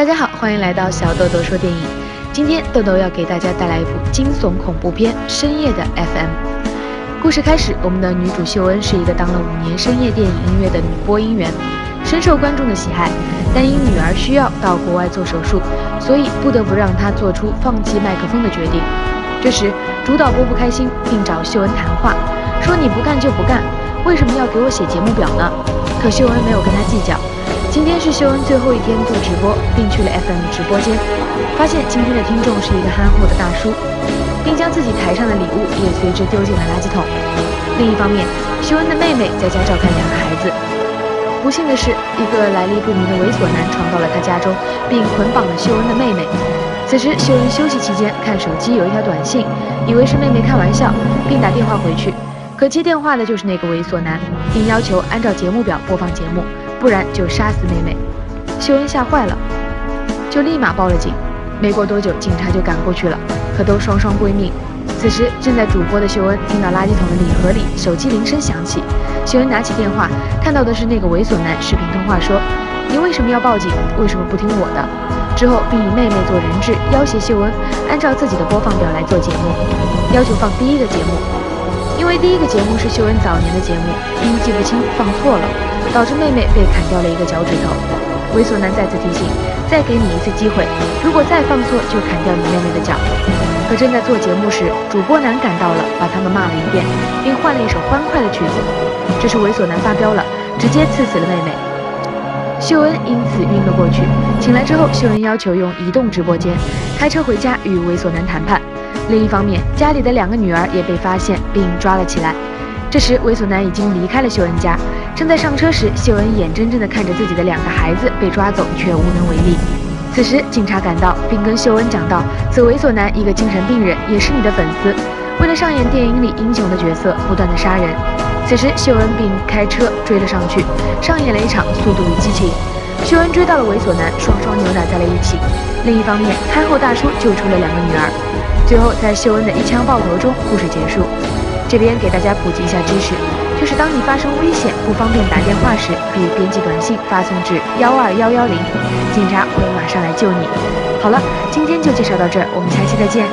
大家好，欢迎来到小豆豆说电影。今天豆豆要给大家带来一部惊悚恐怖片《深夜的 FM》。故事开始，我们的女主秀恩是一个当了五年深夜电影音乐的女播音员，深受观众的喜爱。但因女儿需要到国外做手术，所以不得不让她做出放弃麦克风的决定。这时，主导播不开心，并找秀恩谈话，说：“你不干就不干，为什么要给我写节目表呢？”可秀恩没有跟他计较。今天是秀恩最后一天做直播，并去了 FM 直播间，发现今天的听众是一个憨厚的大叔，并将自己台上的礼物也随之丢进了垃圾桶。另一方面，秀恩的妹妹在家照看两个孩子。不幸的是，一个来历不明的猥琐男闯到了他家中，并捆绑了秀恩的妹妹。此时，秀恩休息期间看手机有一条短信，以为是妹妹开玩笑，并打电话回去。可接电话的就是那个猥琐男，并要求按照节目表播放节目。不然就杀死妹妹，秀恩吓坏了，就立马报了警。没过多久，警察就赶过去了，可都双双归命。此时正在主播的秀恩听到垃圾桶的礼盒里手机铃声响起，秀恩拿起电话，看到的是那个猥琐男视频通话，说：“你为什么要报警？为什么不听我的？”之后并以妹妹做人质，要挟秀恩按照自己的播放表来做节目，要求放第一个节目，因为第一个节目是秀恩早年的节目，因记不清放错了。导致妹妹被砍掉了一个脚趾头。猥琐男再次提醒：“再给你一次机会，如果再放错，就砍掉你妹妹的脚。”可正在做节目时，主播男赶到了，把他们骂了一遍，并换了一首欢快的曲子。这时猥琐男发飙了，直接刺死了妹妹。秀恩因此晕了过去。醒来之后，秀恩要求用移动直播间，开车回家与猥琐男谈判。另一方面，家里的两个女儿也被发现并抓了起来。这时，猥琐男已经离开了秀恩家。正在上车时，秀恩眼睁睁地看着自己的两个孩子被抓走，却无能为力。此时，警察赶到，并跟秀恩讲道：“此猥琐男一个精神病人，也是你的粉丝，为了上演电影里英雄的角色，不断的杀人。”此时，秀恩并开车追了上去，上演了一场《速度与激情》。秀恩追到了猥琐男，双双扭打在了一起。另一方面，憨厚大叔救出了两个女儿。最后，在秀恩的一枪爆头中，故事结束。这边给大家普及一下知识，就是当你发生危险不方便打电话时，可以编辑短信发送至幺二幺幺零，警察会马上来救你。好了，今天就介绍到这儿，我们下期再见。